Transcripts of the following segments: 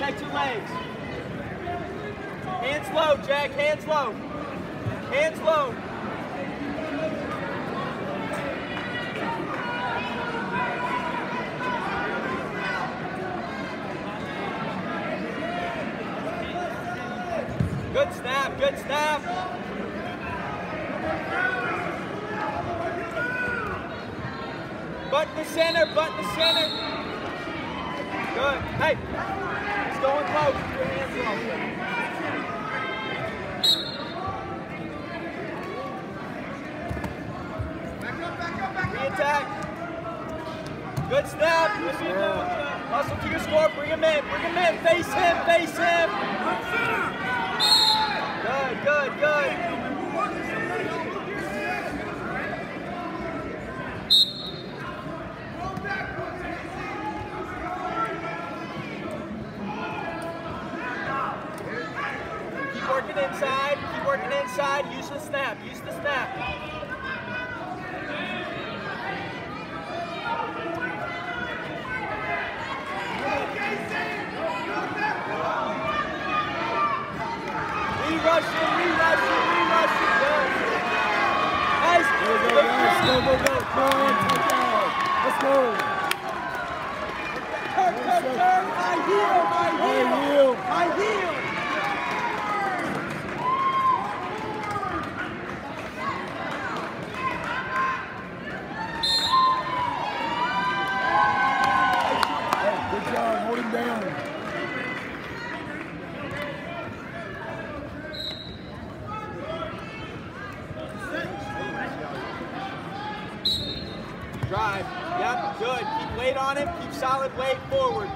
protect your legs. Hands low, Jack, hands low. Hands low. Good snap, good snap. Button the center, button the center. Good. Hey, going low. Keep your hands low. Good snap. Hustle to your score. Bring him in. Bring him in. Face him. Face him. Good, good, good. Use the snap. Use the snap. Re-rush it. It. Re-rush it. Good. Nice. Go, go, go, go. Let's go. High heel. High heel. High heel. High heel. Hey, good job. Hold him down. Drive. Yep, good. Keep weight on him. Keep solid weight forward.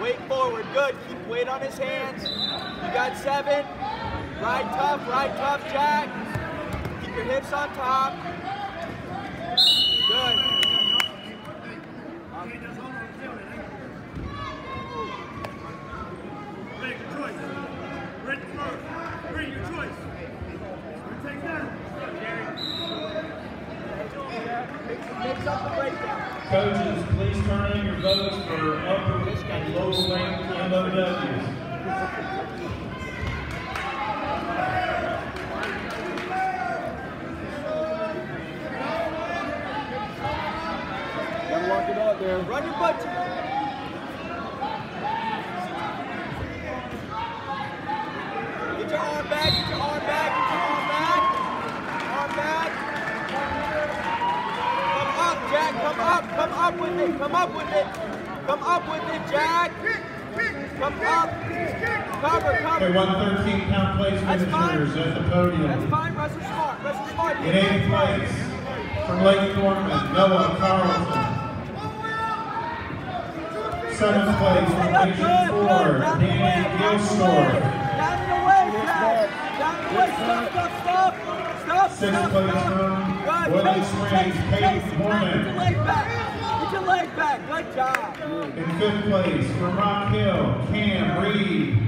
Weight forward. Good. Keep weight on his hands. You got seven. Ride tough. Ride tough, Jack. Keep your hips on top. Good. Make a choice. Ready first. Ready your choice. Take that. Mix up the breakdown. Coaches, please turn in your votes for upper and lower ranked MOWs. Gotta lock it out there. Run your butt. Get your arm back. Get your arm back. Get your arm back. Arm back. Come up, Jack. Come up. Come up with it. Come up with it. Come up with it, Jack. Come up. Cover, Okay, cover. 113 pound place That's fine. finishers at the That's podium. fine. Wrestle smart. Wrestle smart. In eighth place, from Lake Norman, Noah Carlson. Seventh place, from Division good, Four, good. Down the way, Danny down the Gilstor. way. Down the way, Jack. Down the way. Stop, stop, stop. Stop, Sixth place from Good. Boiling Chase, Springs, chase, Peyton chase. Get your leg back. Get your leg back. Good job. In fifth place, from Rock Hill, Cam Reed.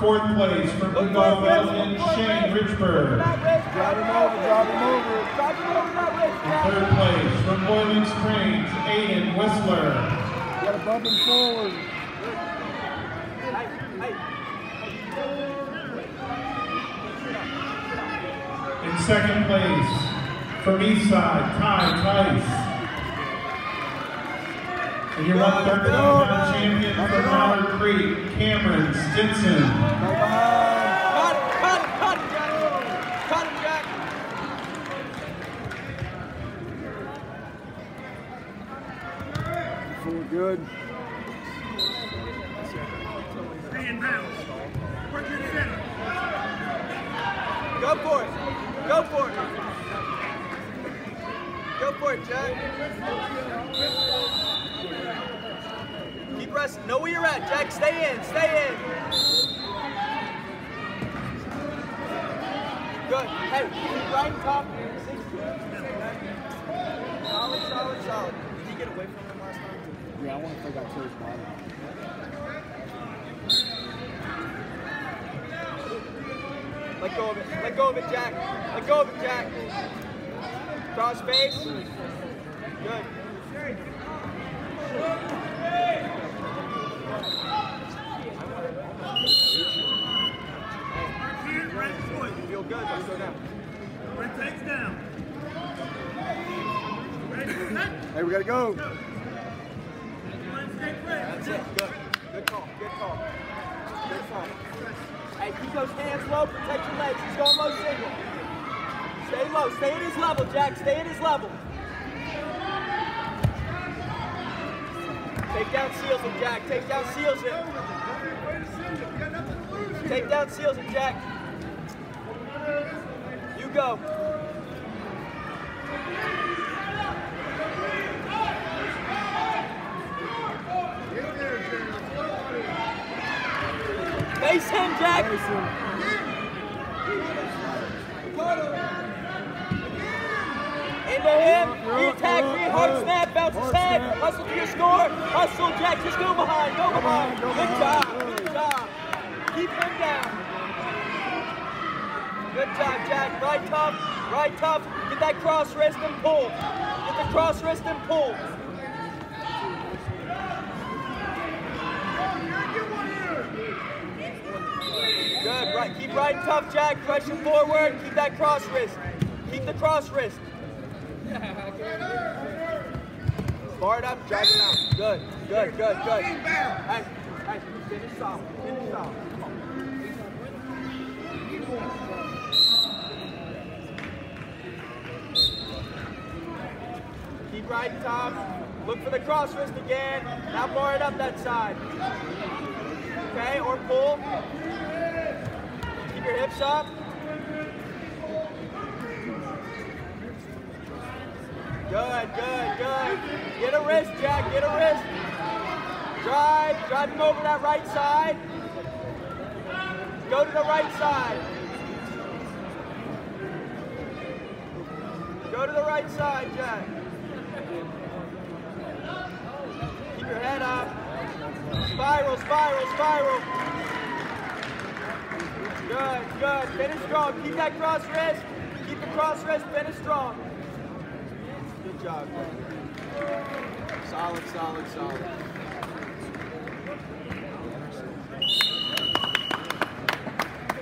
Fourth place, from Look Eagle for a wrist, Mountain, look for a Shane. Richburg. Drive him over, drive him over. Drive him over that In third place, from Boiling Springs, Aiden Whistler. Gotta bump him forward. Hey, hey. In second place, from east Eastside, Ty Tice. And your 113 pound champion from Mallard Creek, Cameron Stinson. Right. Cut him, cut him, cut him, Jack. Cut Jack. Forward good. Stay in bounds. Work your center. Go for it. Go for it. Go for it, Jack. Keep resting. Know where you're at, Jack. Stay in. Stay in. Good. Hey, keep right top. Solid, solid, solid. Did you get away from him last time? Yeah, I want to take out Terry's body. Let go of it. Let go of it, Jack. Let go of it, Jack. Cross face. Good. Hey, we gotta go. That's it, good. Good call, good call. Hey, keep those hands low, protect your legs. He's going low single. Stay low, stay at his level, Jack, stay at his level. Take down seals him, Jack. Take down seals him. Take down seals him, Jack. You go. Face him, Jack. Into him. He attacks me. Hard snap. Hustle to your score. Hustle, Jack. Just go behind. Go behind. Good job. Good job. Keep him down. Good job, Jack. Right tough. Right tough. Get that cross wrist and pull. Get the cross wrist and pull. Good. Keep riding tough, Jack. Pressure forward. Keep that cross wrist. Keep the cross wrist. Bar it up, drag it out. Good, good, good, good. Hey, hey, finish solid. Finish on. Keep riding top. Look for the cross wrist again. Now bar it up that side. Okay, or pull. Hips up. Good, good, good. Get a wrist, Jack, get a wrist. Drive, drive him over that right side. Go to the right side. Go to the right side, Jack. Keep your head up. Spiral, spiral, spiral. Good, good. Finish strong. Keep that cross wrist. Keep the cross wrist. Finish strong. Good job. man. Solid, solid, solid.